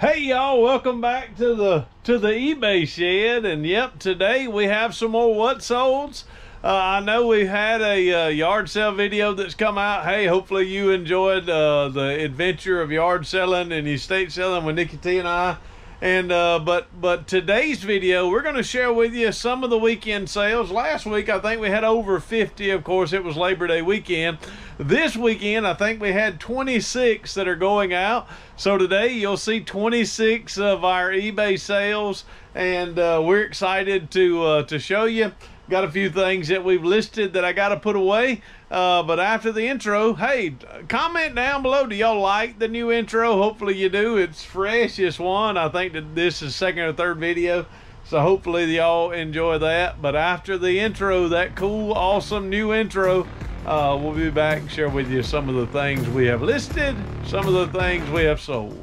Hey y'all, welcome back to the to the eBay shed, and yep, today we have some more what solds. Uh, I know we had a uh, yard sale video that's come out. Hey, hopefully you enjoyed uh, the adventure of yard selling and estate selling with Nikki T and I. And uh, but but today's video, we're going to share with you some of the weekend sales. Last week, I think we had over 50. Of course, it was Labor Day weekend. This weekend, I think we had 26 that are going out. So today, you'll see 26 of our eBay sales, and uh, we're excited to uh, to show you. Got a few things that we've listed that I got to put away. Uh, but after the intro, hey, comment down below. Do y'all like the new intro? Hopefully you do. It's fresh. It's one. I think that this is second or third video. So hopefully y'all enjoy that. But after the intro, that cool, awesome new intro, uh, we'll be back and share with you some of the things we have listed, some of the things we have sold.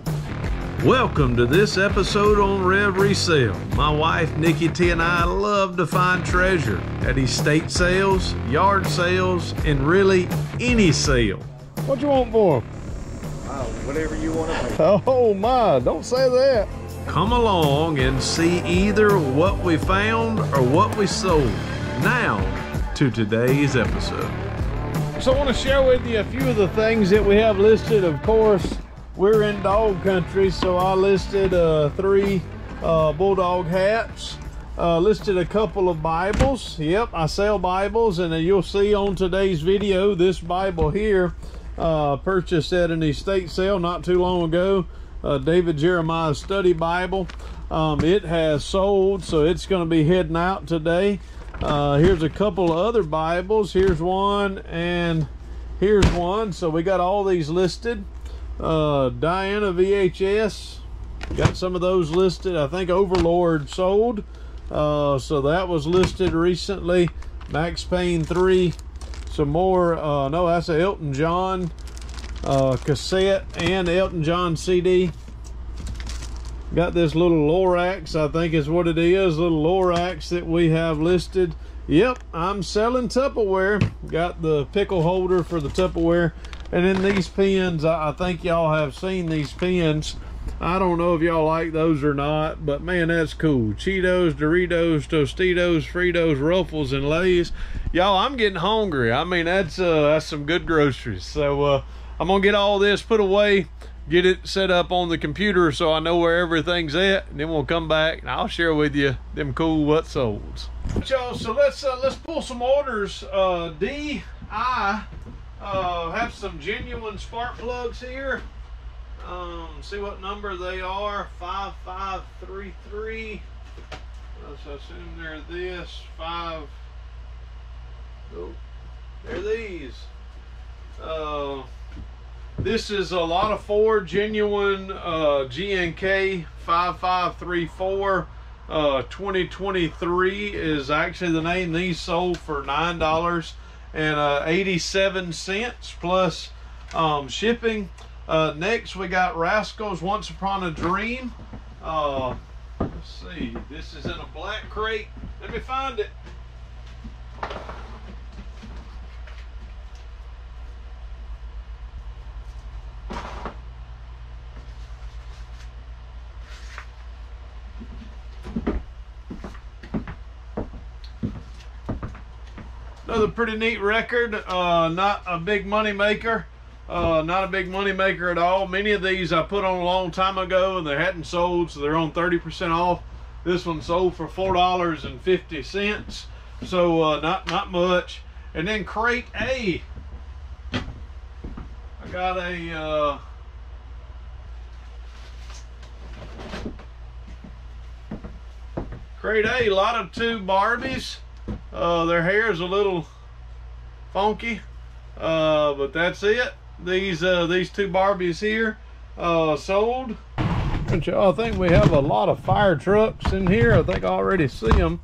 Welcome to this episode on Rev Resale. My wife Nikki T and I love to find treasure at estate sales, yard sales, and really any sale. What you want for? Uh, whatever you want to make. Oh my, don't say that. Come along and see either what we found or what we sold. Now to today's episode. So I want to share with you a few of the things that we have listed. Of course, we're in dog country, so I listed uh, three uh, bulldog hats. Uh, listed a couple of Bibles. Yep, I sell Bibles, and you'll see on today's video this Bible here uh, purchased at an estate sale not too long ago. Uh, David Jeremiah's Study Bible. Um, it has sold, so it's going to be heading out today. Uh, here's a couple of other Bibles. Here's one, and here's one. So we got all these listed. Uh, Diana VHS, got some of those listed. I think Overlord sold. Uh, so that was listed recently. Max Payne 3. Some more, uh, no, that's a Elton John uh, cassette and Elton John CD. Got this little Lorax, I think is what it is, little Lorax that we have listed. Yep, I'm selling Tupperware. Got the pickle holder for the Tupperware. And then these pins, I, I think y'all have seen these pins. I don't know if y'all like those or not, but man, that's cool. Cheetos, Doritos, Tostitos, Fritos, Ruffles, and Lay's. Y'all, I'm getting hungry. I mean, that's uh, that's some good groceries. So uh, I'm gonna get all this put away, get it set up on the computer so I know where everything's at, and then we'll come back and I'll share with you them cool what solds. Y'all, so let's uh, let's pull some orders. Uh, D I uh, have some genuine spark plugs here. Um, see what number they are. 5533. Let's assume they're this. Five. Oh, they're these. Uh, this is a lot of four genuine uh, NGK 5534. Uh, 2023 is actually the name. These sold for nine dollars and uh, 87 cents plus um, shipping. Uh, next, we got Rascals Once Upon a Dream. Uh, let's see, this is in a black crate. Let me find it. Another pretty neat record. Uh, not a big money maker. Uh, not a big money maker at all. Many of these I put on a long time ago and they hadn't sold, so they're on 30% off. This one sold for $4.50. So uh, not, not much. And then crate A. I got a uh, crate A, a lot of two Barbies. Uh, their hair is a little funky, uh, but that's it. These uh, these two Barbies here uh, sold. Y'all think we have a lot of fire trucks in here. I think I already see them.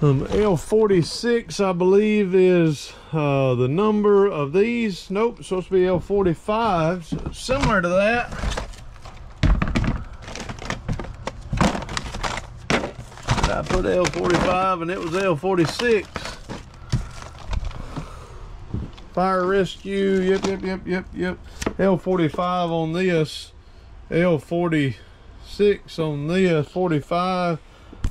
Um, L46, I believe, is uh, the number of these. Nope, supposed to be L45. So similar to that. I put L45 and it was L46. Fire rescue, yep, yep, yep, yep, yep. L45 on this. L46 on this, 45.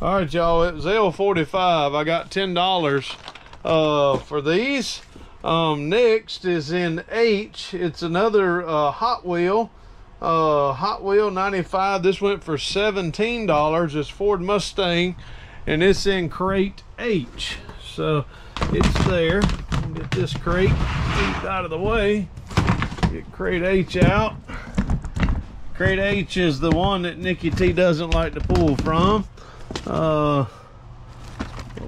All right, y'all, it was L45. I got $10 uh, for these. Um, next is in H. It's another uh, Hot Wheel. Uh, Hot Wheel 95. This went for $17. It's Ford Mustang. And it's in crate H. So it's there. Get this crate out of the way. Get crate H out. Crate H is the one that Nikki T doesn't like to pull from. Uh,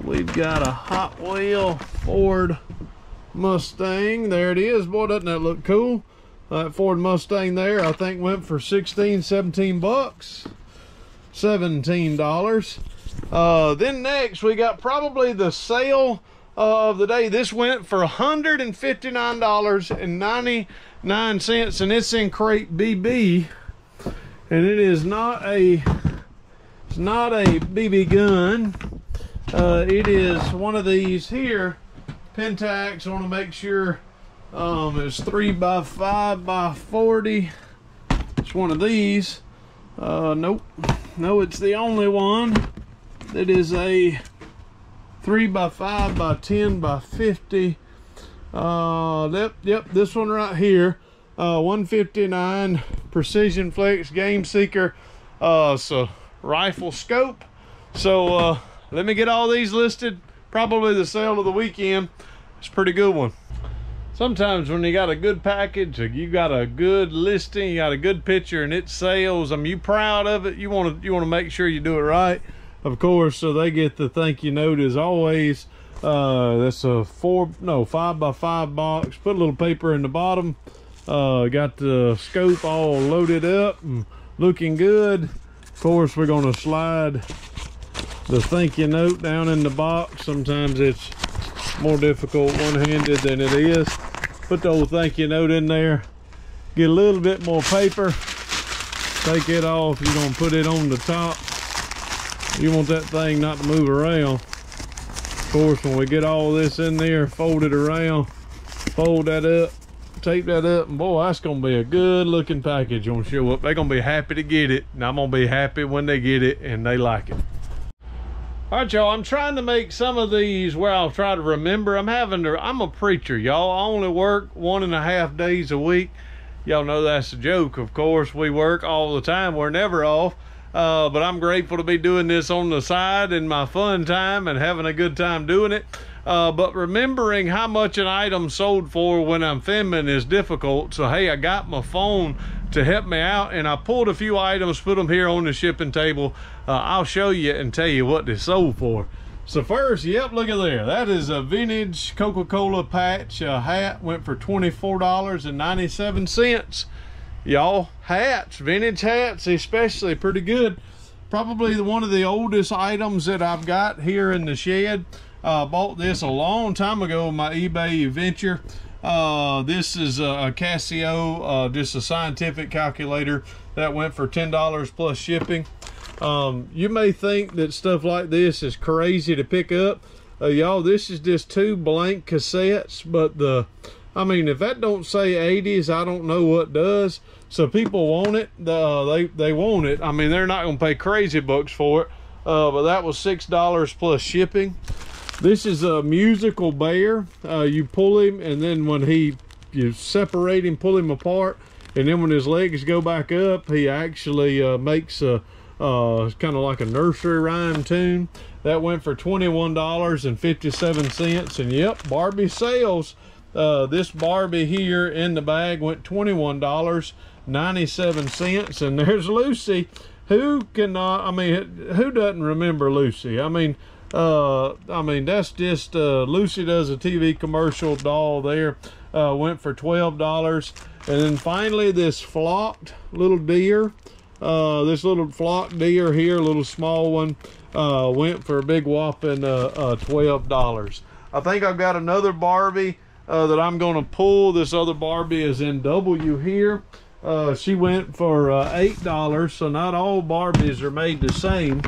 we've got a Hot Wheel Ford Mustang. There it is. Boy, doesn't that look cool? That Ford Mustang there, I think went for 16, 17 bucks. $17. Uh, then next, we got probably the sale of the day. This went for $159.99, and it's in crate BB. And it is not a it's not a BB gun. Uh, it is one of these here, Pentax. I want to make sure um, it's 3 by 5 by 40. It's one of these. Uh, nope. No, it's the only one that is a 3 by 5 by 10 by 50. Uh, yep, yep, this one right here. Uh, 159 Precision Flex Game Seeker. Uh, so rifle scope. So uh, let me get all these listed. Probably the sale of the weekend. It's a pretty good one. Sometimes when you got a good package, you got a good listing, you got a good picture, and it sells, I mean, you proud of it. You want to you want to make sure you do it right, of course. So they get the thank you note as always. Uh, that's a four no five by five box. Put a little paper in the bottom. Uh, got the scope all loaded up and looking good Of course, we're going to slide the thank you note down in the box. Sometimes it's more difficult one-handed than it is. Put the old thank you note in there. Get a little bit more paper. Take it off. You're going to put it on the top. You want that thing not to move around. Of course, when we get all this in there, fold it around, fold that up, tape that up and boy that's gonna be a good looking package on show up they're gonna be happy to get it and i'm gonna be happy when they get it and they like it all right y'all i'm trying to make some of these where i'll try to remember. I'm having to i'm a preacher y'all. I only work one and a half days a week. Y'all know that's a joke of course. We work all the time. We're never off. Uh, but i'm grateful to be doing this on the side in my fun time and having a good time doing it. Uh, but remembering how much an item sold for when I'm filming is difficult. So, hey, I got my phone to help me out and I pulled a few items, put them here on the shipping table. Uh, I'll show you and tell you what they sold for. So first, yep, look at there. That is a vintage Coca-Cola patch uh, hat. Went for $24.97. Y'all, hats, vintage hats especially, pretty good. Probably one of the oldest items that I've got here in the shed. Uh, bought this a long time ago my eBay venture. Uh, this is a, Casio, uh, just a scientific calculator that went for $10 plus shipping. Um, you may think that stuff like this is crazy to pick up. Uh, y'all, this is just two blank cassettes, but the, I mean, if that don't say 80s, I don't know what does. So people want it, uh, they, they want it. I mean, they're not going to pay crazy bucks for it, uh, but that was $6 plus shipping. This is a musical bear. Uh, you pull him, and then when he, you separate him, pull him apart, and then when his legs go back up, he actually uh, makes a uh, kind of like a nursery rhyme tune. That went for $21.57. And yep, Barbie sales. Uh, this Barbie here in the bag went $21.97. And there's Lucy. Who cannot, I mean, who doesn't remember Lucy? I mean, uh, I mean, that's just uh, Lucy does a TV commercial doll there. Uh, went for twelve dollars, and then finally this flocked little deer. Uh, this little flock deer here, a little small one, uh, went for a big whopping uh, uh, twelve dollars. I think I've got another Barbie that I'm going to pull. This other Barbie is in W here. Uh, she went for uh, eight dollars so not all barbies are made the same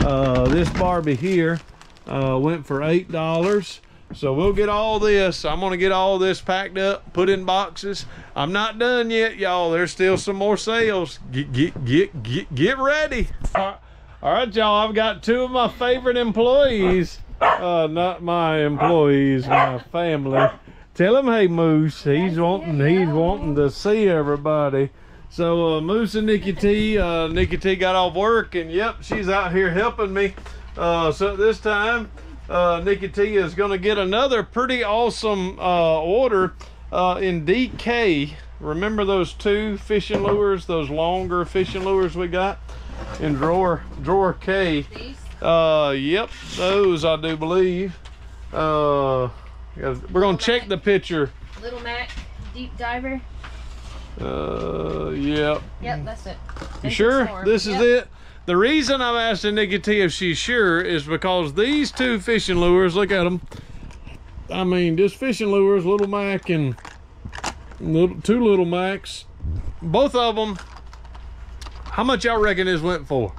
uh, this barbie here uh, went for eight dollars So we'll get all this. I'm gonna get all this packed up, put in boxes. I'm not done yet, y'all. There's still some more sales. Get get get get get ready. All right, all right y'all. I've got two of my favorite employees. Uh, not my employees, my family. Tell him, hey Moose. He's wanting he's wanting to see everybody. So uh, Moose and Nikki T, uh, Nikki T got off work, and yep, she's out here helping me. Uh, so this time, uh, Nikki T is going to get another pretty awesome uh, order uh, in DK. Remember those two fishing lures, those longer fishing lures we got in drawer drawer K? Uh, yep, those I do believe. We're gonna check the picture. Little Mac deep diver. Uh, yep. Yep, that's it. You sure this yep. is it? The reason I'm asking Nikki T if she's sure is because these two fishing lures, look at them. I mean, just fishing lures, Little Mac and little, two Little Macs, both of them. How much y'all reckon this went for?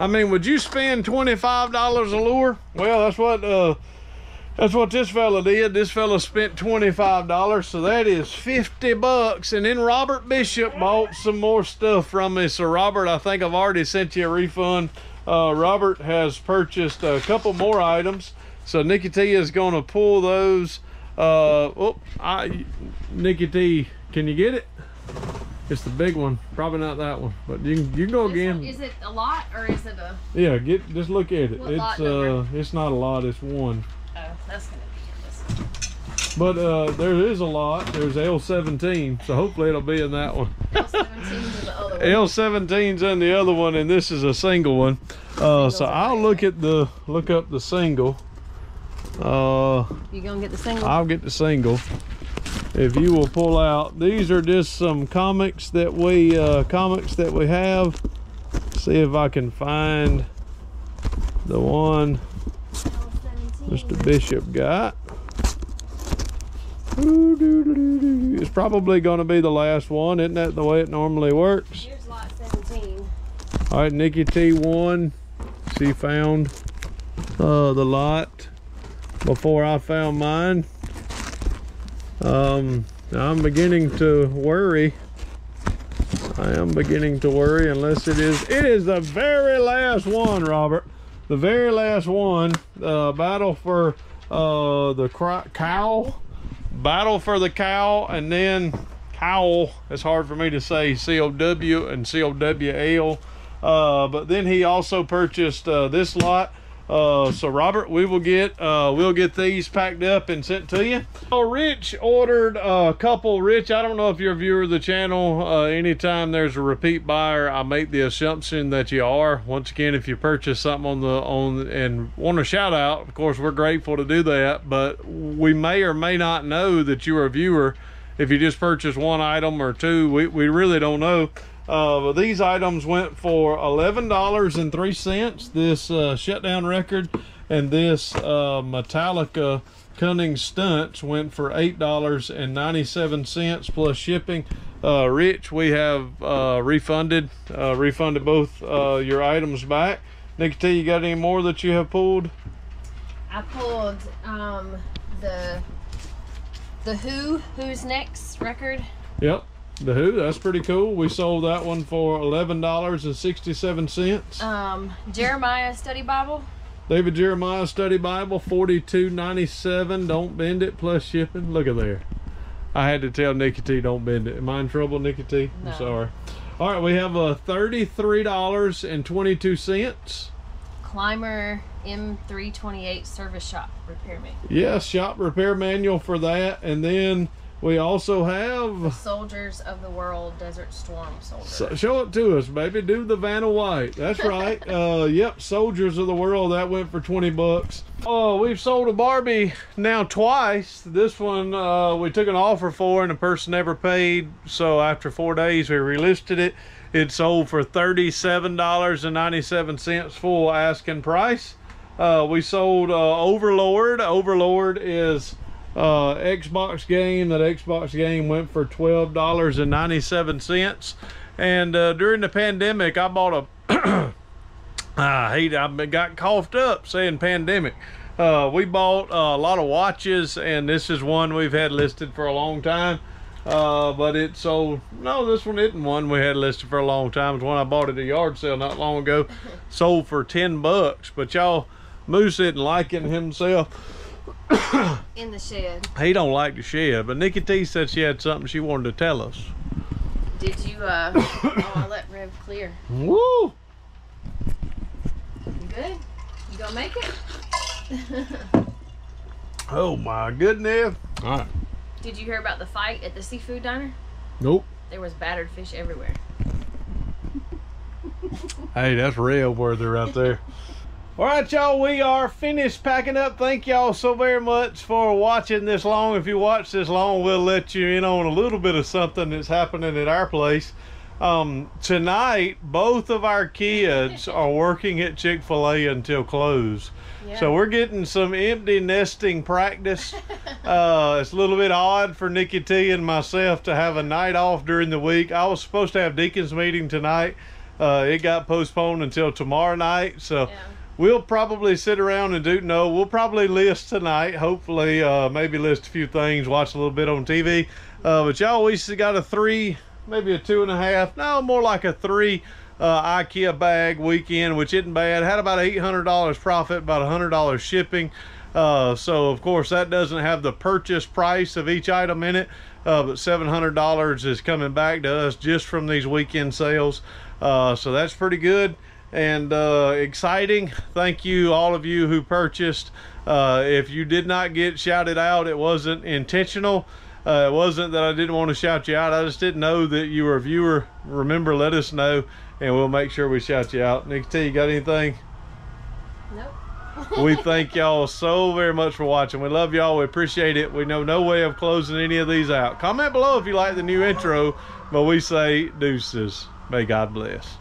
I mean, would you spend $25 a lure? Well, that's what uh, that's what this fella did. This fella spent $25, so that is 50 bucks. And then Robert Bishop bought some more stuff from me. So Robert, I think I've already sent you a refund. Uh, Robert has purchased a couple more items. So Nikki T is going to pull those. Uh, oh, I, Nikki T, can you get it? It's the big one. Probably not that one, but you can you can go this again. One, is it a lot or is it a? Yeah, get just look at it. What it's uh, it's not a lot. It's one. That's gonna be in this But uh, there is a lot. There's L17, so hopefully it'll be in that one. L17's in the other one. L17's in the other one, and this is a single one. Uh, so I'll look at the look up the single. Uh, you gonna get the single? I'll get the single. If you will pull out, these are just some comics that we uh, comics that we have. See if I can find the one Mr. Bishop got. It's probably going to be the last one. Isn't that the way it normally works? Here's lot 17. All right, Nikki T1. She found uh, the lot before I found mine. Um, I'm beginning to worry. I am beginning to worry unless it is, it is the very last one, Robert the very last one, uh, battle for uh, the cow, battle for the cow, and then cowl. It's hard for me to say C-O-W and C-O-W-L. Uh, but then he also purchased uh, this lot uh, so Robert, we will get uh, we'll get these packed up and sent to you. So Rich ordered a couple. Rich, I don't know if you're a viewer of the channel. Uh, anytime there's a repeat buyer, I make the assumption that you are. Once again, if you purchase something on the on and want a shout out, of course we're grateful to do that. But we may or may not know that you're a viewer if you just purchase one item or two. We we really don't know. Uh, these items went for $11.03. This uh, shutdown record and this uh, Metallica Cunning Stunts went for $8.97 plus shipping. Uh, Rich, we have uh, refunded uh, refunded both your items back. Nikki T, you got any more that you have pulled? I pulled um, the the Who Who's Next record. Yep. The Who, that's pretty cool. We sold that one for eleven dollars and sixty-seven cents. Um, Jeremiah Study Bible. David Jeremiah Study Bible, forty-two ninety-seven. Don't bend it plus shipping. Look at there. I had to tell Nikki T, don't bend it. Am I in trouble, Nikki T? No. I'm sorry. All right, we have a thirty-three dollars and twenty-two cents. Clymer M328 service shop repair manual. Yes, shop repair manual for that, and then we also have the Soldiers of the World Desert Storm Soldiers. So, show it to us, baby. Do the Vanna White. That's right. uh, yep, Soldiers of the World. That went for twenty bucks. Oh, we've sold a Barbie now twice. This one uh, we took an offer for, and the person never paid. So after four days, we relisted it. It sold for thirty-seven dollars and ninety-seven cents full asking price. Uh, we sold uh, Overlord. Overlord is uh, Xbox game. That Xbox game went for twelve dollars and ninety seven cents. And uh, during the pandemic, I bought a. I hate. I got coughed up saying pandemic. Uh, we bought uh, a lot of watches, and this is one we've had listed for a long time. Uh, but it sold. No, this one isn't one we had listed for a long time. It's one I bought at a yard sale not long ago. sold for ten bucks. But y'all, Moose isn't liking himself. In the shed. He don't like to shed. But Nikki T said she had something she wanted to tell us. Did you? uh Oh, I let Rev clear. Woo! You good? You gonna make it? Oh my goodness! All right. Did you hear about the fight at the seafood diner? Nope. There was battered fish everywhere. Hey, that's real worthy right there. All right, y'all, we are finished packing up. Thank y'all so very much for watching this long. If you watch this long, we'll let you in on a little bit of something that's happening at our place. Um, tonight, both of our kids are working at Chick-fil-A until close. Yeah. So we're getting some empty nesting practice. uh, it's a little bit odd for Nikki T and myself to have a night off during the week. I was supposed to have Deacon's meeting tonight. Uh, it got postponed until tomorrow night. So Yeah. We'll probably sit around and do no. We'll probably list tonight. Hopefully, uh, maybe list a few things, watch a little bit on TV. Uh, but y'all, we got a three, maybe a two and a half. No, more like a three uh, IKEA bag weekend, which isn't bad. Had about eight hundred dollars profit, about a hundred dollars shipping. Uh, so of course that doesn't have the purchase price of each item in it, uh, but seven hundred dollars is coming back to us just from these weekend sales. Uh, so that's pretty good and uh, exciting. Thank you, all of you who purchased. Uh, if you did not get shouted out, it wasn't intentional. Uh, it wasn't that I didn't want to shout you out. I just didn't know that you were a viewer. Remember, let us know, and we'll make sure we shout you out. Nick T, you got anything? Nope. we thank y'all so very much for watching. We love y'all. We appreciate it. We know no way of closing any of these out. Comment below if you like the new intro, but we say deuces. May God bless.